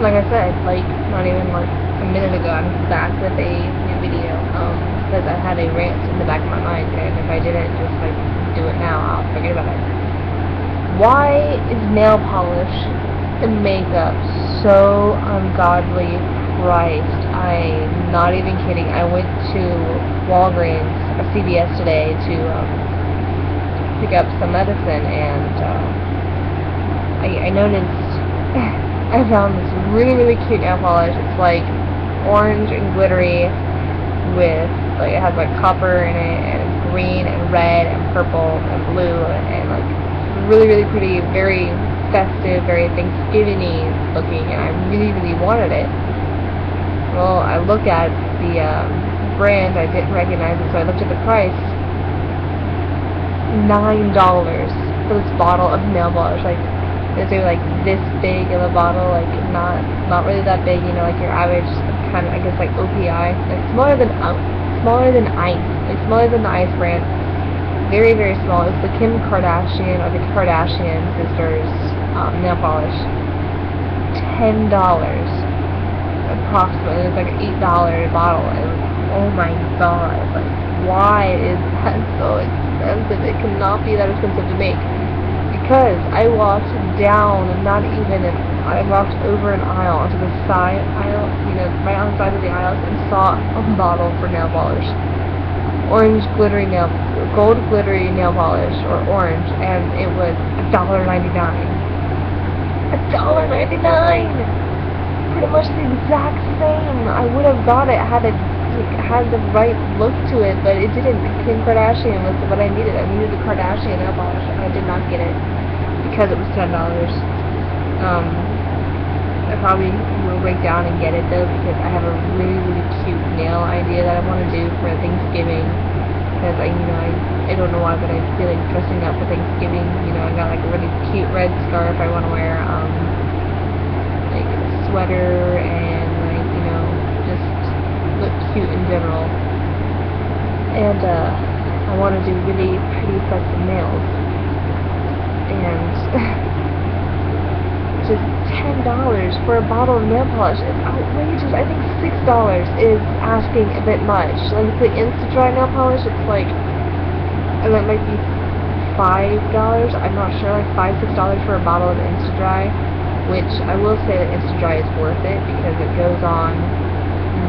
like I said, like not even like a minute ago, I'm back with a new video. Um, because I had a rant in the back of my mind, and if I didn't just like do it now, I'll forget about it. Why is nail polish and makeup so ungodly priced? I'm not even kidding. I went to Walgreens or CVS today to um, pick up some medicine, and uh, I, I noticed. I found this really, really cute nail polish. It's like orange and glittery with, like, it has like copper in it, and it's green and red and purple and blue, and, and like, really, really pretty, very festive, very Thanksgiving-y looking, and I really, really wanted it. Well, I looked at the um, brand, I didn't recognize it, so I looked at the price. $9 for this bottle of nail polish, like, is they like this big of a bottle, like not not really that big, you know, like your average kind of I guess like OPI, like smaller than uh, smaller than ice, like smaller than the ice brand. Very very small. It's the Kim Kardashian or the Kardashian sisters um, nail polish. Ten dollars approximately. It's like an eight dollar bottle. Oh my god, like why is that so expensive? It cannot be that expensive to make because I walked down, not even, an, I walked over an aisle onto the side aisle, you know, right on the side of the aisles, and saw a bottle for nail polish. Orange glittery nail, gold glittery nail polish, or orange, and it was $1.99. $1.99! Pretty much the exact same. I would have got it had it had the right look to it, but it didn't. Kim Kardashian was what I needed. I needed the Kardashian nail polish, and I did not get it because it was ten dollars. Um, I probably will break down and get it though because I have a really really cute nail idea that I want to do for Thanksgiving. Because I, you know, I, I don't know why, but I feel like dressing up for Thanksgiving. You know, I got like a really cute red scarf I want to wear. Um, like a sweater and like you know just look cute in general. And uh, I want to do really pretty of nails and just ten dollars for a bottle of nail polish is outrageous. I think six dollars is asking a bit much. Like the Insta-Dri nail polish, it's like, and that might be five dollars. I'm not sure, like five, six dollars for a bottle of Insta-Dri, which I will say that Insta-Dri is worth it because it goes on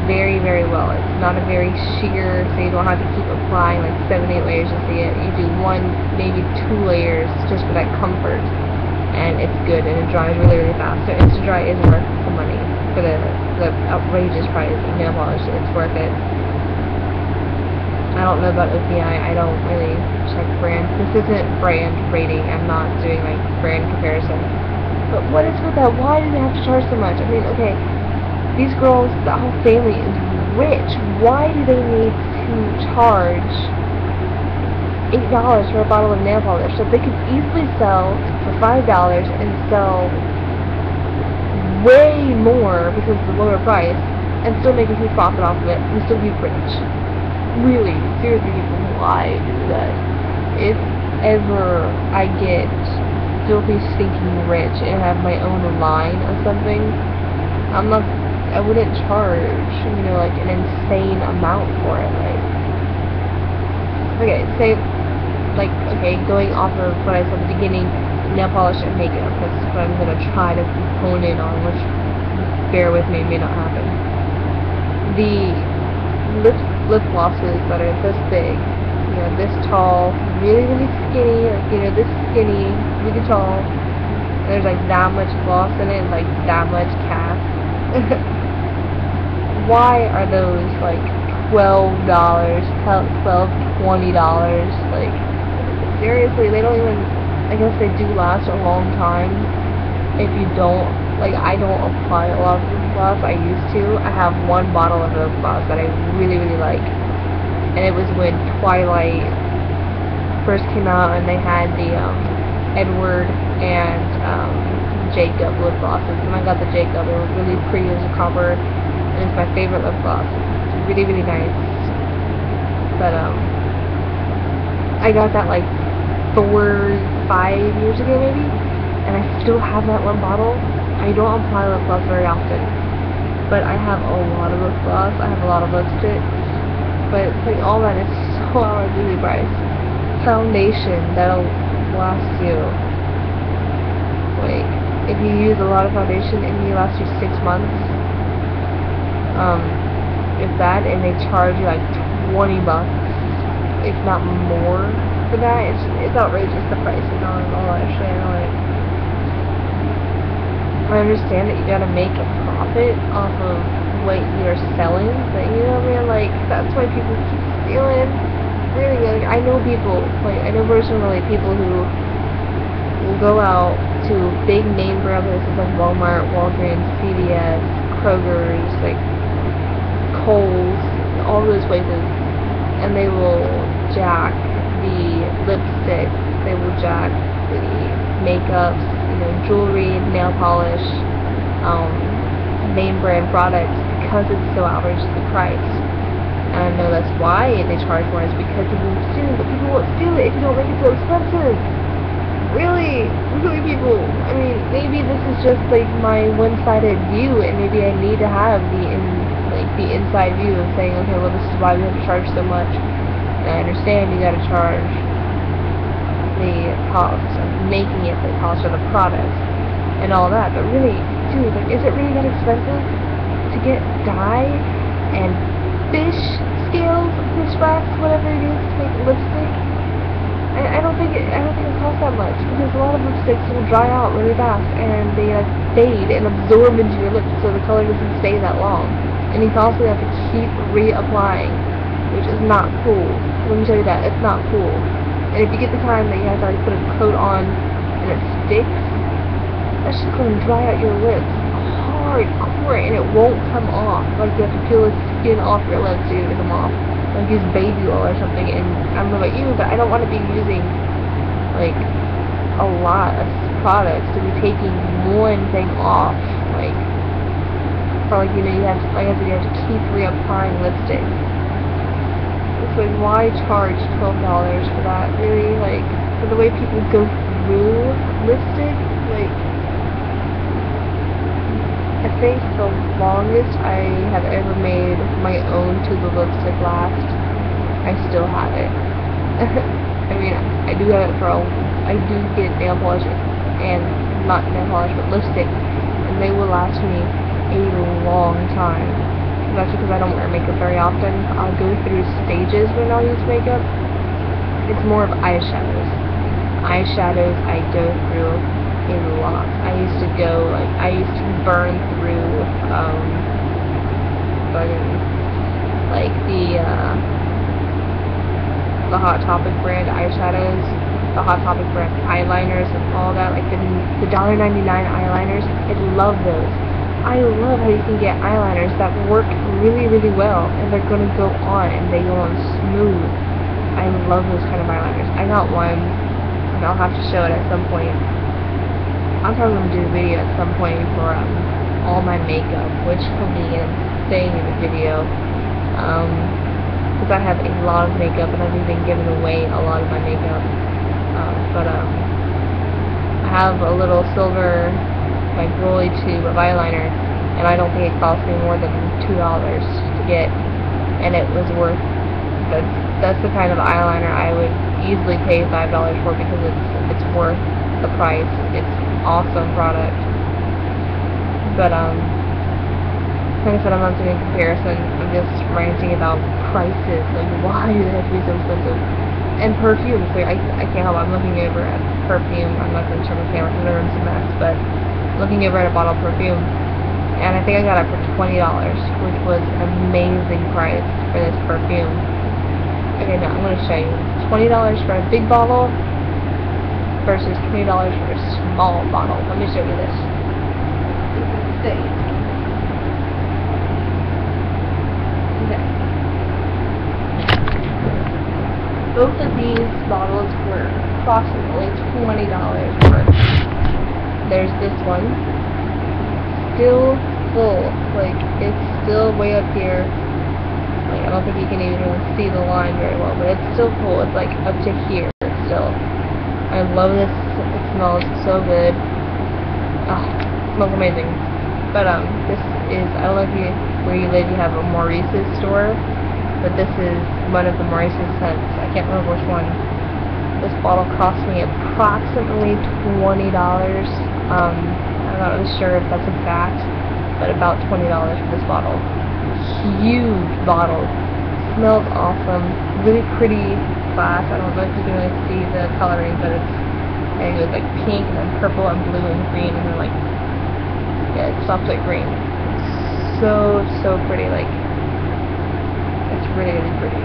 very, very well. It's not a very sheer, so you don't have to keep applying like seven, eight layers to see it. You do one, maybe two layers just for that comfort, and it's good, and it dries really, really fast. So Insta-Dri is worth the money for the, the outrageous price of nail polish. It's worth it. I don't know about OPI. I don't really check brand. This isn't brand rating. I'm not doing like brand comparison. But what is with that? Why do they have to charge so much? I mean, okay, these girls, the whole family is rich. Why do they need to charge $8 for a bottle of nail polish that they could easily sell for $5 and sell way more because of the lower price and still make a huge profit off of it and still be rich? Really, seriously, why do that? If ever I get filthy stinking rich and have my own line of something, I'm not I wouldn't charge, you know, like an insane amount for it. Like, okay, say, like, okay, going off of what I said at the beginning, nail polish and makeup. That's what I'm gonna try to hone in on, which, bear with me, may not happen. The lip lip glosses that are this big, you know, this tall, really, really skinny, like, you know, this skinny, really tall. There's like that much gloss in it, like that much cast. why are those like twelve dollars, twelve, twenty dollars? Like seriously, they don't even. I guess they do last a long time. If you don't, like I don't apply a lot of lip gloss. I used to. I have one bottle of lip gloss that I really really like, and it was when Twilight first came out, and they had the um, Edward and um, Jacob lip glosses, and I got the Jacob. It was really pretty as a cover and it's my favorite lip gloss. It's really, really nice. But, um, I got that, like, four, five years ago, maybe, and I still have that one bottle, I don't apply lip gloss very often, but I have a lot of lip gloss. I have a lot of lipstick, but like all that is so outrageously priced. Foundation that'll last you like if you use a lot of foundation and you last you six months. Um, if that and they charge you like twenty bucks, if not more for that. It's it's outrageous the prices on all actually. I it. I understand that you gotta make a profit off of what you're selling, but you know what I mean? Like that's why people keep stealing. Really, like I know people, like I know personally people who will go out to big name brand places like Walmart, Walgreens, CVS, Kroger's, like Kohl's, all those places, and they will jack the lipstick, they will jack the makeups, you know, jewelry, nail polish, um, name brand products because it's so outrageously priced. And I know that's why they charge more is because people will steal it, but people won't steal it if you don't make it so expensive. Really, really people, I mean, maybe this is just like my one-sided view and maybe I need to have the in, like the inside view of saying, okay, well this is why we have to charge so much. And I understand you gotta charge the cost of making it, the cost of the product, and all that, but really, dude, like, is it really that expensive to get dye and fish scales, fish wax, whatever it is, to make lipstick? I, I don't think it, I don't think it costs that much because a lot of lipsticks will dry out really fast and they like fade and absorb into your lips so the color doesn't stay that long. And you constantly have to keep reapplying, which is not cool. Let me tell you that, it's not cool. And if you get the time that you have to like put a coat on and it sticks, that's just gonna dry out your lips hardcore and it won't come off. Like you have to peel the skin off your lips to get it to come off like use baby oil or something and I don't know about you but I don't want to be using like a lot of products to be taking one thing off like or like you know you have to, like I said you have to keep reapplying lipstick. It's like why charge twelve dollars for that? Really like for the way people go through lipstick like I think the longest I have ever made my own tube of lipstick last, I still have it. I mean, I do have it for a, I do get nail polish and not nail polish, but lipstick, and they will last me a long time. That's because I don't wear makeup very often. I'll go through stages when I'll use makeup. It's more of eyeshadows. Eyeshadows I go through a lot. I used to go, like, I used to burn through, um, like, the, uh, the Hot Topic brand eyeshadows, the Hot Topic brand eyeliners and all that, like, the, the $1.99 eyeliners, I love those. I love how you can get eyeliners that work really, really well, and they're gonna go on, and they go on smooth. I love those kind of eyeliners. I got one, and I'll have to show it at some point. I'm probably going to do a video at some point for um, all my makeup, which will be insane in the video. Um, because I have a lot of makeup and I've even given away a lot of my makeup. Um, but um, I have a little silver, like rolly tube of eyeliner, and I don't think it cost me more than two dollars to get, and it was worth. That's that's the kind of eyeliner I would easily pay five dollars for because it's it's worth the price. It's awesome product. But, um, like I said, I'm not doing a comparison. I'm just ranting about prices, like why do they have to be so expensive. And perfume, so I, I can't help I'm looking over at perfume. I'm not going to show my camera because the room's a mess, but looking over at a bottle of perfume. And I think I got it for $20, which was an amazing price for this perfume. Okay, now I'm going to show you. $20 for a big bottle, versus $20 for a Oh, small bottle. Let me show you this. Okay. Both of these bottles were approximately $20 worth. There's this one. Still full. Like, it's still way up here. Like, I don't think you can even see the line very well, but it's still full. It's like up to here still. I love this. Smells so good. Oh, smells amazing. But um, this is I don't know if you where you live you have a Maurices store, but this is one of the Maurices scents. I can't remember which one. This bottle cost me approximately twenty dollars. Um, I'm not really sure if that's a fact, but about twenty dollars for this bottle. Huge bottle. Smells awesome. Really pretty glass. I don't know if you can really see the coloring, but it's and it was like pink and then purple and blue and green and then like yeah, it's soft like green. so so pretty, like it's really really pretty.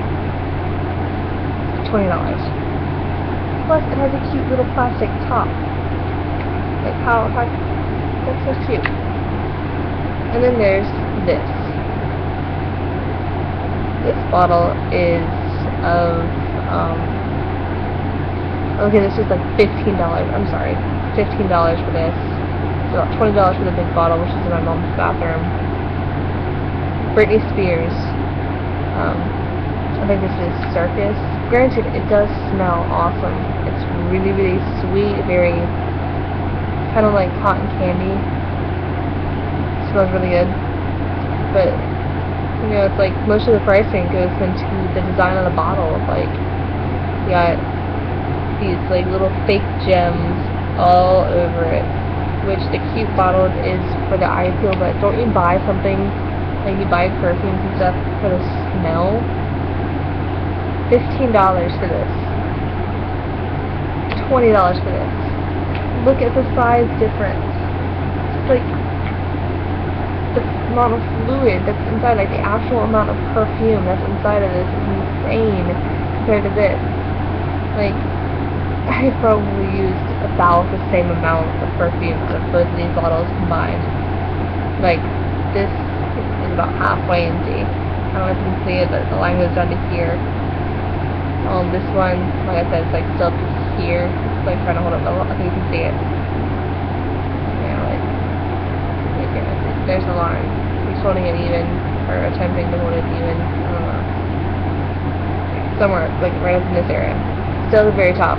Twenty dollars. Plus it has a cute little plastic top. Like how how that's so cute. And then there's this. This bottle is of um okay this is like fifteen dollars I'm sorry fifteen dollars for this. It's about twenty dollars for the big bottle which is in my mom's bathroom. Britney Spears. Um, I think this is Circus. Granted it does smell awesome. It's really really sweet very kind of like cotton candy. It smells really good. But you know, it's like most of the pricing goes into the design of the bottle. Like, got these like little fake gems all over it, which the cute bottle is for the eye appeal. But don't you buy something like you buy perfumes and stuff for the smell? Fifteen dollars for this. Twenty dollars for this. Look at the size difference. It's like the amount of fluid that's inside, like the actual amount of perfume that's inside of this is insane compared to this. Like, I probably used about the same amount of perfume out of both of these bottles combined. Like, this is about halfway empty. I don't know if you can see it, but the line goes down to here. Um, this one, like I said, it's like still up to here. It's like trying to hold up, I think you can see it. Yeah, like, there's the line. He's holding it even, or attempting to hold it even. I don't know. Somewhere, like right up in this area. Still at the very top.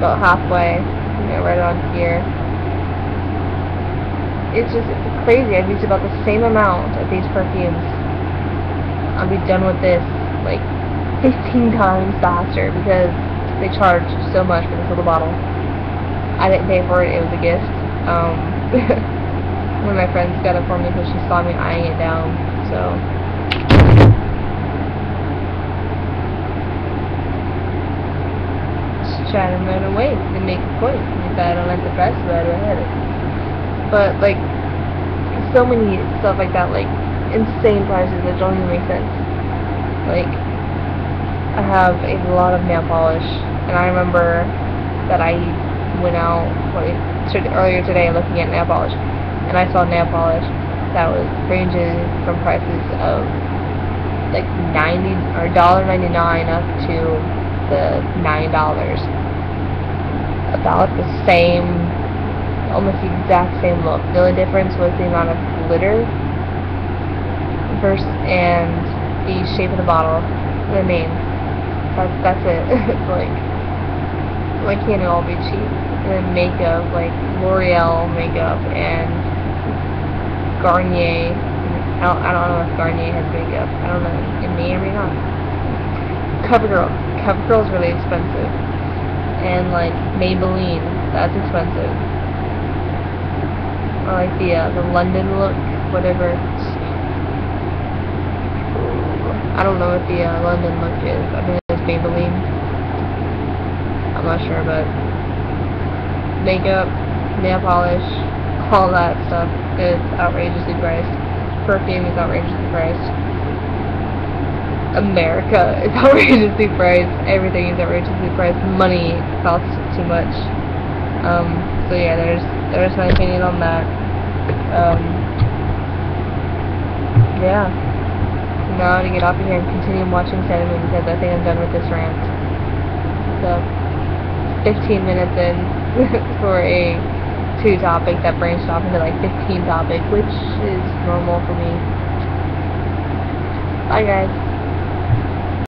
About halfway, you know, right on here. It's just it's crazy. I've used about the same amount of these perfumes. I'll be done with this like 15 times faster because they charge so much for this little bottle. I didn't pay for it, it was a gift. Um, one of my friends got it for me because she saw me eyeing it down, so. Just try to run away to make a point. If I don't like the price, I don't have it. But, like, so many stuff like that, like, insane prices that don't even make sense. Like, I have a lot of nail polish, and I remember that I went out like, earlier today looking at nail polish and I saw nail polish that was ranging from prices of like 90 or $1.99 up to the $9 about the same almost the exact same look the only difference was the amount of glitter versus and the shape of the bottle the name that's that's it like why can't it all be cheap and then makeup like L'Oreal makeup and Garnier. I don't, I don't know if Garnier has makeup. I don't know. It may or may not. CoverGirl. CoverGirl is really expensive. And like Maybelline, that's expensive. I like the uh, the London look, whatever. I don't know what the uh, London look is. I think it's Maybelline. I'm not sure, but makeup, nail polish, all that stuff is outrageously priced. Perfume is outrageously priced. America is outrageously priced. Everything is outrageously priced. Money costs too much. Um, so yeah, there's there's my opinion on that. Um, yeah. Now I'm to get off of here and continue watching Cinnamon because I think I'm done with this rant. So, 15 minutes in for a two topic that branched off into like 15 topics, which is normal for me. Bye guys.